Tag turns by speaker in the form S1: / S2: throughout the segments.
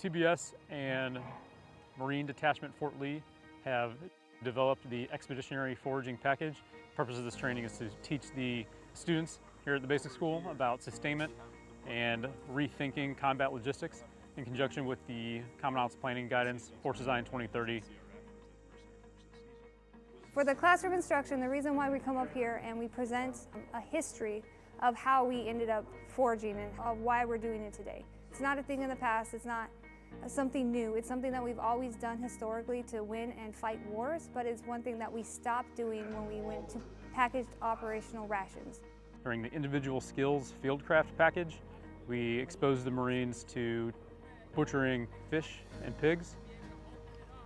S1: TBS and Marine Detachment Fort Lee have developed the Expeditionary Foraging Package. The purpose of this training is to teach the students here at the basic school about sustainment and rethinking combat logistics in conjunction with the Commandant's Planning Guidance, Force Design 2030.
S2: For the classroom instruction, the reason why we come up here and we present a history of how we ended up foraging and why we're doing it today. It's not a thing in the past, it's not Uh, something new. It's something that we've always done historically to win and fight wars, but it's one thing that we stopped doing when we went to packaged operational rations.
S1: During the individual skills fieldcraft package, we exposed the Marines to butchering fish and pigs.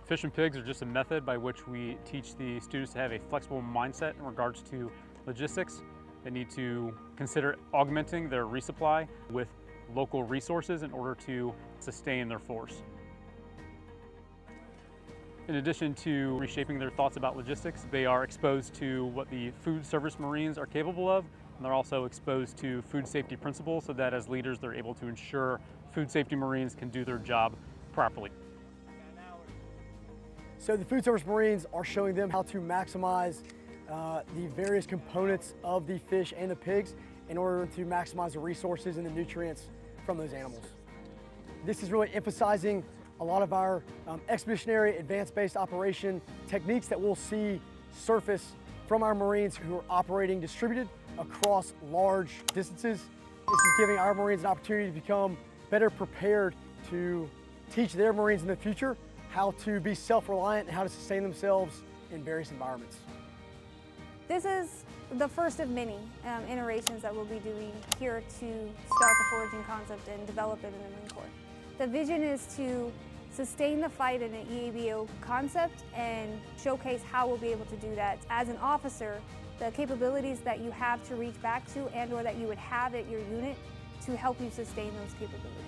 S1: Fish and pigs are just a method by which we teach the students to have a flexible mindset in regards to logistics. They need to consider augmenting their resupply with local resources in order to sustain their force. In addition to reshaping their thoughts about logistics, they are exposed to what the food service Marines are capable of, and they're also exposed to food safety principles so that as leaders they're able to ensure food safety Marines can do their job properly.
S3: So the food service Marines are showing them how to maximize uh, the various components of the fish and the pigs in order to maximize the resources and the nutrients from those animals. This is really emphasizing a lot of our um, expeditionary advanced-based operation techniques that we'll see surface from our Marines who are operating distributed across large distances. This is giving our Marines an opportunity to become better prepared to teach their Marines in the future how to be self-reliant and how to sustain themselves in various environments.
S2: This is the first of many um, iterations that we'll be doing here to start the foraging concept and develop it in the Marine Corps. The vision is to sustain the fight in an EABO concept and showcase how we'll be able to do that. As an officer, the capabilities that you have to reach back to and or that you would have at your unit to help you sustain those capabilities.